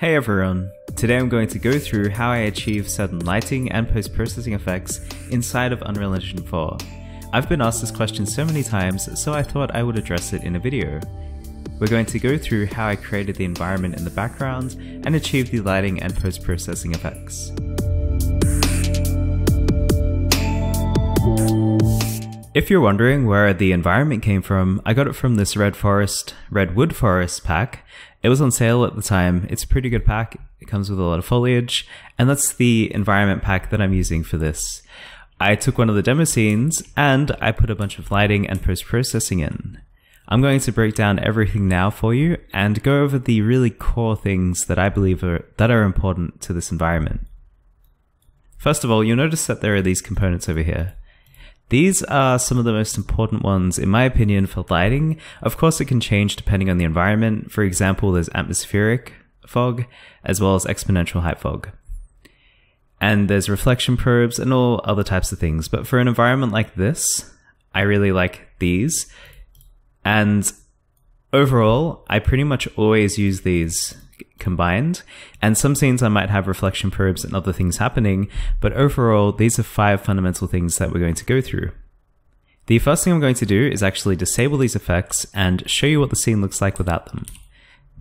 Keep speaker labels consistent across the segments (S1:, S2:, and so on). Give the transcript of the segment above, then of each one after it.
S1: Hey everyone! Today I'm going to go through how I achieve certain lighting and post-processing effects inside of Unreal Engine 4. I've been asked this question so many times, so I thought I would address it in a video. We're going to go through how I created the environment in the background and achieved the lighting and post-processing effects. If you're wondering where the environment came from, I got it from this Red Forest, Redwood Forest pack. It was on sale at the time. It's a pretty good pack. It comes with a lot of foliage, and that's the environment pack that I'm using for this. I took one of the demo scenes and I put a bunch of lighting and post-processing in. I'm going to break down everything now for you and go over the really core things that I believe are that are important to this environment. First of all, you'll notice that there are these components over here. These are some of the most important ones, in my opinion, for lighting. Of course, it can change depending on the environment. For example, there's atmospheric fog as well as exponential height fog. And there's reflection probes and all other types of things. But for an environment like this, I really like these. And overall, I pretty much always use these combined. And some scenes I might have reflection probes and other things happening, but overall, these are five fundamental things that we're going to go through. The first thing I'm going to do is actually disable these effects and show you what the scene looks like without them.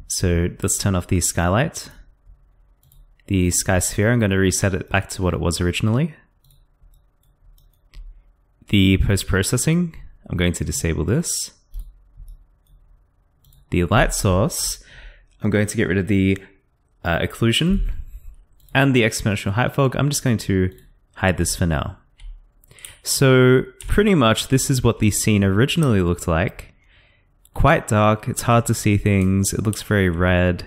S1: So let's turn off the skylight. The sky sphere, I'm going to reset it back to what it was originally. The post-processing, I'm going to disable this. The light source, I'm going to get rid of the uh, occlusion and the exponential height fog. I'm just going to hide this for now. So pretty much this is what the scene originally looked like. Quite dark, it's hard to see things, it looks very red.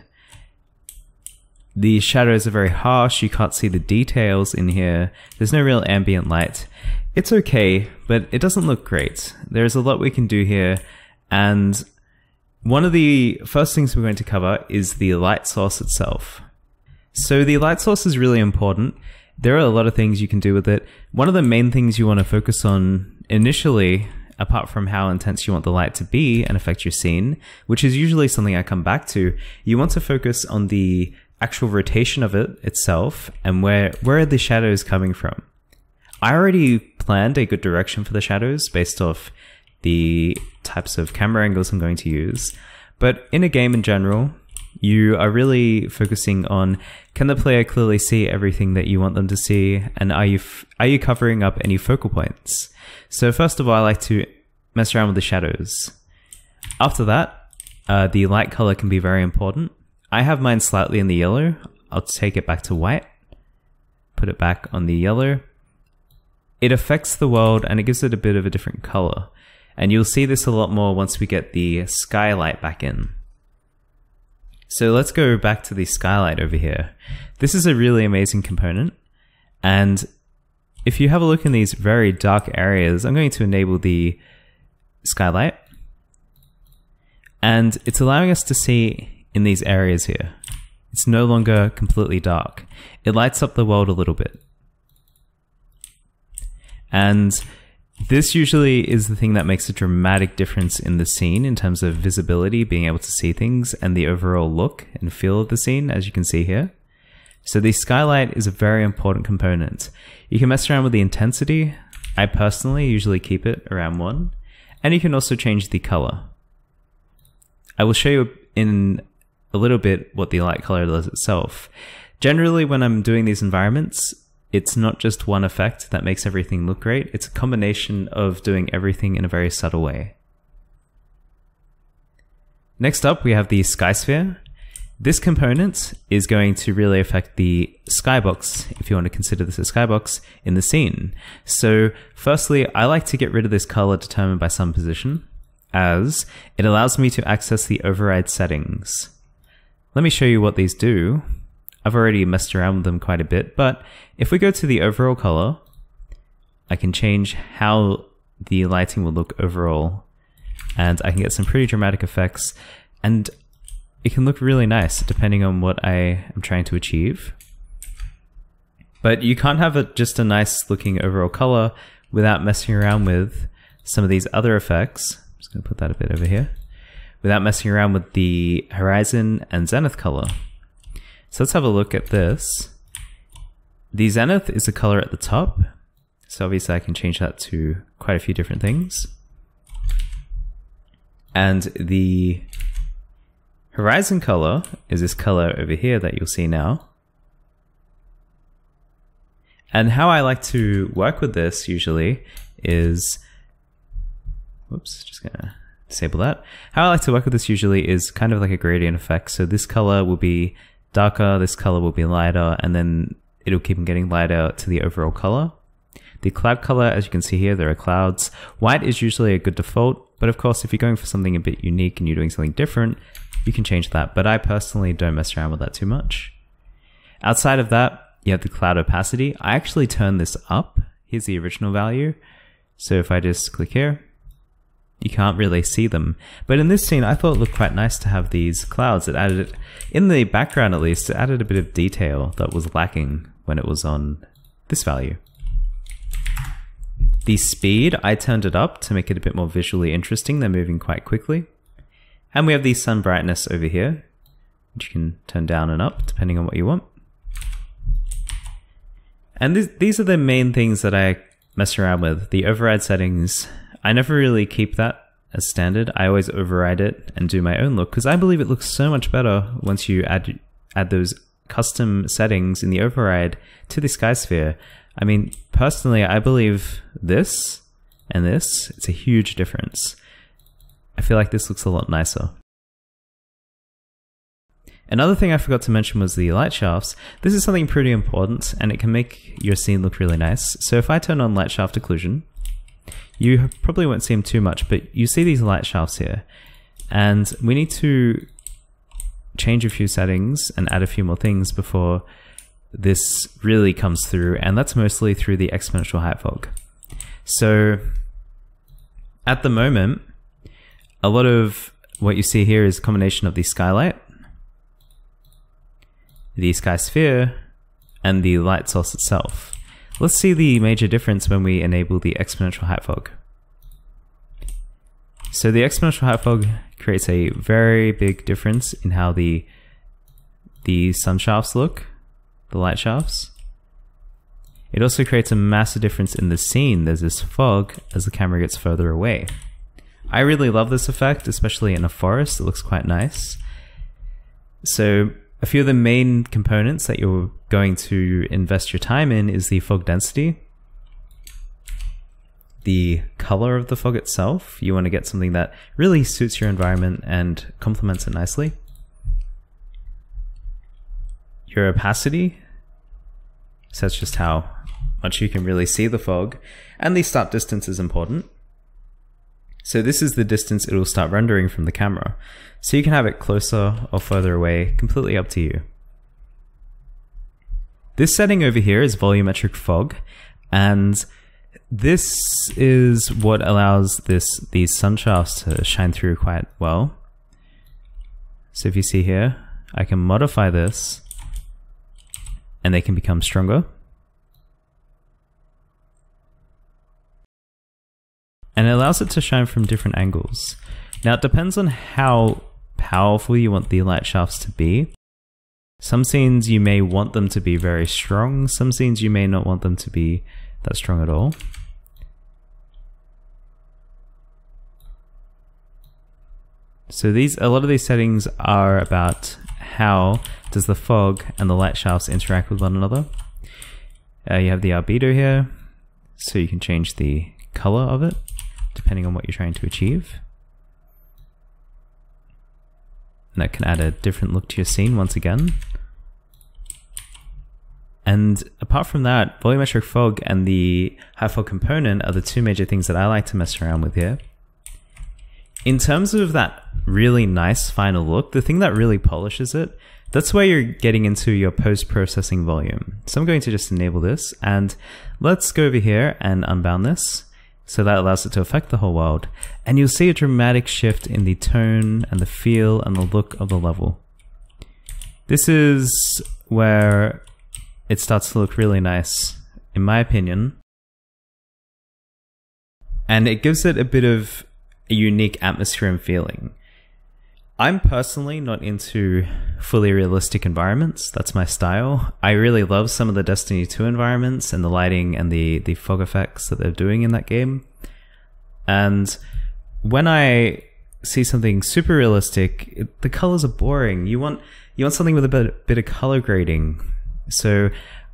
S1: The shadows are very harsh, you can't see the details in here. There's no real ambient light. It's okay, but it doesn't look great. There's a lot we can do here, and one of the first things we're going to cover is the light source itself. So the light source is really important. There are a lot of things you can do with it. One of the main things you want to focus on initially, apart from how intense you want the light to be and affect your scene, which is usually something I come back to, you want to focus on the actual rotation of it itself and where where are the shadows coming from. I already planned a good direction for the shadows based off the types of camera angles I'm going to use. But in a game in general, you are really focusing on can the player clearly see everything that you want them to see? And are you are you covering up any focal points? So first of all i like to mess around with the shadows. After that uh, the light color can be very important. I have mine slightly in the yellow. I'll take it back to white put it back on the yellow. It affects the world and it gives it a bit of a different color and you'll see this a lot more once we get the skylight back in. So let's go back to the skylight over here. This is a really amazing component. And if you have a look in these very dark areas, I'm going to enable the skylight. And it's allowing us to see in these areas here. It's no longer completely dark. It lights up the world a little bit. And this usually is the thing that makes a dramatic difference in the scene in terms of visibility, being able to see things, and the overall look and feel of the scene, as you can see here. So the skylight is a very important component. You can mess around with the intensity. I personally usually keep it around one. And you can also change the color. I will show you in a little bit what the light color does itself. Generally, when I'm doing these environments, it's not just one effect that makes everything look great, it's a combination of doing everything in a very subtle way. Next up, we have the sky sphere. This component is going to really affect the skybox, if you want to consider this a skybox, in the scene. So firstly, I like to get rid of this color determined by sun position, as it allows me to access the override settings. Let me show you what these do. I've already messed around with them quite a bit, but if we go to the overall color, I can change how the lighting will look overall and I can get some pretty dramatic effects and it can look really nice depending on what I am trying to achieve. But you can't have a, just a nice looking overall color without messing around with some of these other effects. I'm just going to put that a bit over here. Without messing around with the horizon and zenith color. So let's have a look at this. The zenith is the color at the top. So obviously I can change that to quite a few different things. And the horizon color is this color over here that you'll see now. And how I like to work with this usually is, whoops, just gonna disable that. How I like to work with this usually is kind of like a gradient effect. So this color will be darker, this color will be lighter, and then it'll keep on getting lighter to the overall color. The cloud color, as you can see here, there are clouds. White is usually a good default, but of course, if you're going for something a bit unique and you're doing something different, you can change that. But I personally don't mess around with that too much. Outside of that, you have the cloud opacity. I actually turn this up. Here's the original value. So if I just click here, you can't really see them. But in this scene, I thought it looked quite nice to have these clouds. It added, in the background at least, it added a bit of detail that was lacking when it was on this value. The speed, I turned it up to make it a bit more visually interesting. They're moving quite quickly. And we have the sun brightness over here, which you can turn down and up depending on what you want. And th these are the main things that I mess around with. The override settings, I never really keep that as standard. I always override it and do my own look because I believe it looks so much better once you add add those custom settings in the override to the sky sphere. I mean, personally, I believe this and this, it's a huge difference. I feel like this looks a lot nicer. Another thing I forgot to mention was the light shafts. This is something pretty important and it can make your scene look really nice. So if I turn on light shaft occlusion, you probably won't see them too much, but you see these light shafts here. And we need to change a few settings and add a few more things before this really comes through. And that's mostly through the exponential height fog. So at the moment, a lot of what you see here is a combination of the skylight the sky sphere, and the light source itself. Let's see the major difference when we enable the exponential height fog. So the exponential height fog creates a very big difference in how the the sun shafts look, the light shafts. It also creates a massive difference in the scene. There's this fog as the camera gets further away. I really love this effect, especially in a forest. It looks quite nice. So a few of the main components that you're going to invest your time in is the fog density, the color of the fog itself. You want to get something that really suits your environment and complements it nicely. Your opacity, so that's just how much you can really see the fog. And the start distance is important. So this is the distance it will start rendering from the camera. So you can have it closer or further away, completely up to you. This setting over here is volumetric fog, and this is what allows this these sun shafts to shine through quite well. So if you see here, I can modify this and they can become stronger. and it allows it to shine from different angles. Now it depends on how powerful you want the light shafts to be. Some scenes you may want them to be very strong, some scenes you may not want them to be that strong at all. So these a lot of these settings are about how does the fog and the light shafts interact with one another. Uh, you have the albedo here, so you can change the color of it depending on what you're trying to achieve. And that can add a different look to your scene once again. And apart from that, volumetric fog and the height fog component are the two major things that I like to mess around with here. In terms of that really nice final look, the thing that really polishes it, that's where you're getting into your post-processing volume. So I'm going to just enable this and let's go over here and unbound this. So that allows it to affect the whole world. And you'll see a dramatic shift in the tone and the feel and the look of the level. This is where it starts to look really nice, in my opinion. And it gives it a bit of a unique atmosphere and feeling. I'm personally not into fully realistic environments. That's my style. I really love some of the Destiny 2 environments and the lighting and the, the fog effects that they're doing in that game. And when I see something super realistic, it, the colors are boring. You want you want something with a bit, bit of color grading. So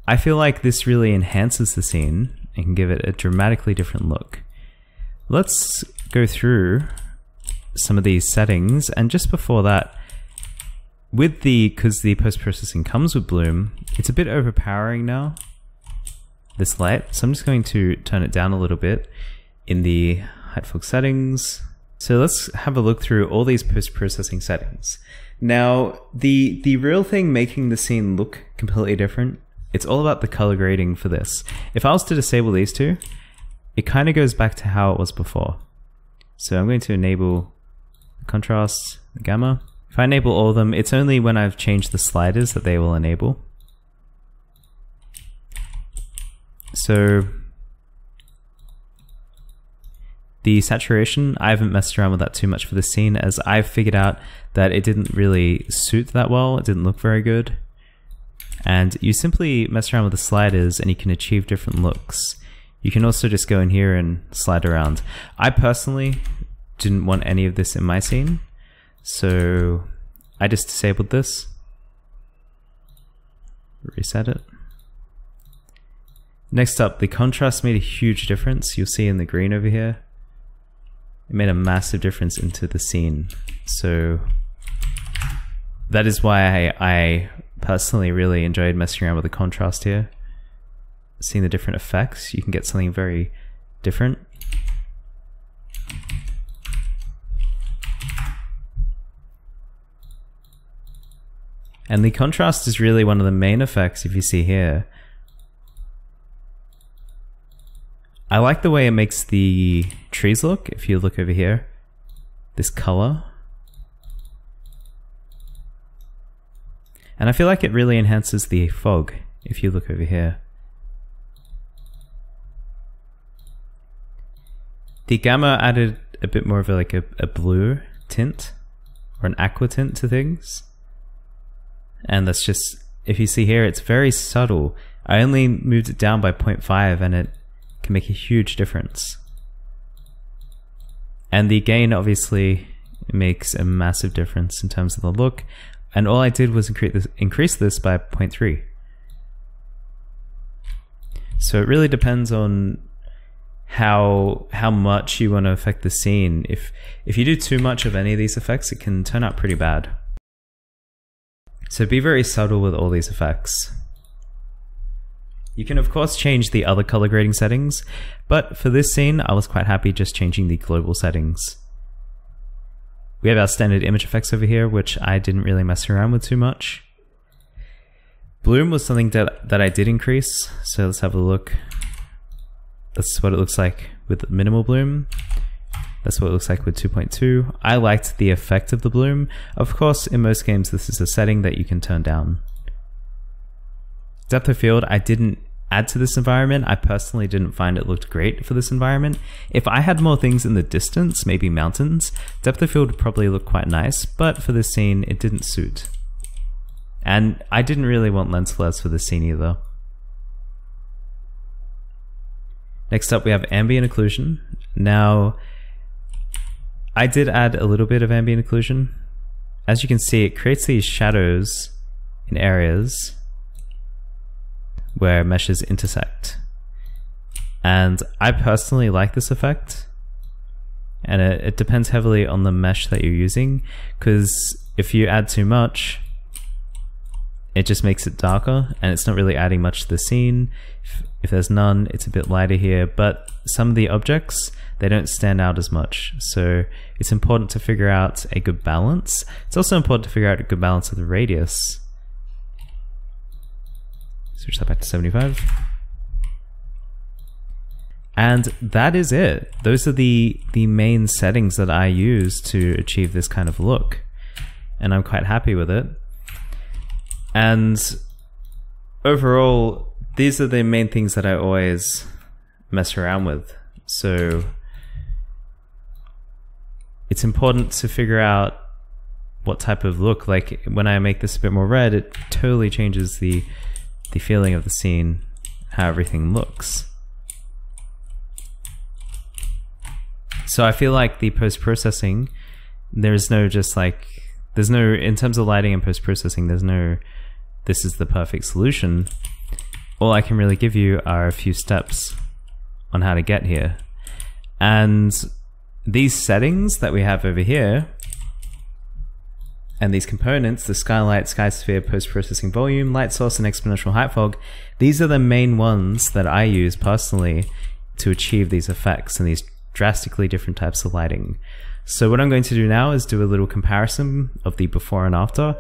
S1: I feel like this really enhances the scene and can give it a dramatically different look. Let's go through some of these settings. And just before that with the because the post-processing comes with bloom it's a bit overpowering now this light. So I'm just going to turn it down a little bit in the height fog settings. So let's have a look through all these post-processing settings. Now the the real thing making the scene look completely different it's all about the color grading for this. If I was to disable these two it kind of goes back to how it was before. So I'm going to enable contrast, gamma. If I enable all of them, it's only when I've changed the sliders that they will enable. So the saturation, I haven't messed around with that too much for the scene as I've figured out that it didn't really suit that well. It didn't look very good. And you simply mess around with the sliders and you can achieve different looks. You can also just go in here and slide around. I personally didn't want any of this in my scene. So I just disabled this. Reset it. Next up, the contrast made a huge difference. You'll see in the green over here. It made a massive difference into the scene. So that is why I, I personally really enjoyed messing around with the contrast here. Seeing the different effects, you can get something very different. And the contrast is really one of the main effects if you see here. I like the way it makes the trees look, if you look over here. This color. And I feel like it really enhances the fog, if you look over here. The gamma added a bit more of a, like a, a blue tint, or an aqua tint to things. And that's just, if you see here, it's very subtle. I only moved it down by 0.5 and it can make a huge difference. And the gain obviously makes a massive difference in terms of the look. And all I did was increase this, increase this by 0.3. So it really depends on how how much you want to affect the scene. If if you do too much of any of these effects, it can turn out pretty bad. So be very subtle with all these effects. You can of course change the other color grading settings, but for this scene I was quite happy just changing the global settings. We have our standard image effects over here, which I didn't really mess around with too much. Bloom was something that, that I did increase, so let's have a look. That's what it looks like with minimal bloom. That's what it looks like with 2.2. I liked the effect of the bloom. Of course, in most games, this is a setting that you can turn down. Depth of field, I didn't add to this environment. I personally didn't find it looked great for this environment. If I had more things in the distance, maybe mountains, depth of field would probably look quite nice, but for this scene, it didn't suit. And I didn't really want lens flares for this scene either. Next up, we have ambient occlusion. Now, I did add a little bit of ambient occlusion. As you can see, it creates these shadows in areas where meshes intersect. And I personally like this effect. And it, it depends heavily on the mesh that you're using, because if you add too much, it just makes it darker and it's not really adding much to the scene. If, if there's none, it's a bit lighter here, but some of the objects they don't stand out as much. So it's important to figure out a good balance. It's also important to figure out a good balance of the radius. Switch that back to 75. And that is it. Those are the, the main settings that I use to achieve this kind of look. And I'm quite happy with it. And overall, these are the main things that I always mess around with. So it's important to figure out what type of look. Like when I make this a bit more red, it totally changes the the feeling of the scene, how everything looks. So I feel like the post-processing, there's no just like, there's no, in terms of lighting and post-processing, there's no, this is the perfect solution. All I can really give you are a few steps on how to get here. And these settings that we have over here, and these components, the skylight, sky sphere, post-processing volume, light source, and exponential height fog, these are the main ones that I use personally to achieve these effects and these drastically different types of lighting. So what I'm going to do now is do a little comparison of the before and after.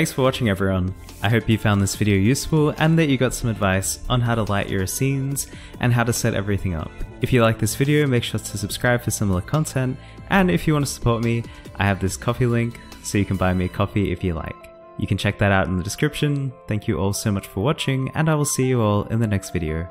S1: Thanks for watching everyone. I hope you found this video useful and that you got some advice on how to light your scenes and how to set everything up. If you like this video, make sure to subscribe for similar content, and if you want to support me, I have this Ko-fi link so you can buy me a coffee if you like. You can check that out in the description. Thank you all so much for watching, and I will see you all in the next video.